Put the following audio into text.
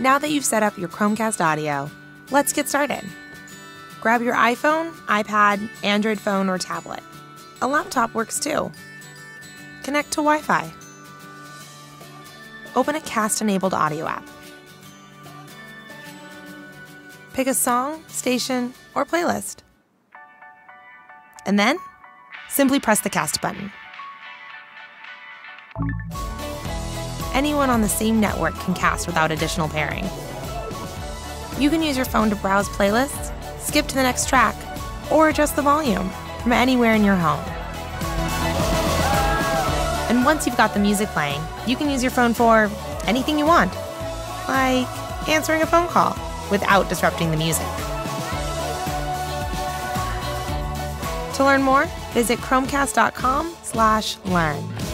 Now that you've set up your Chromecast audio, let's get started. Grab your iPhone, iPad, Android phone, or tablet. A laptop works too. Connect to Wi Fi. Open a cast enabled audio app. Pick a song, station, or playlist. And then simply press the cast button. Anyone on the same network can cast without additional pairing. You can use your phone to browse playlists, skip to the next track, or adjust the volume from anywhere in your home. And once you've got the music playing, you can use your phone for anything you want, like answering a phone call without disrupting the music. To learn more, visit chromecast.com/learn.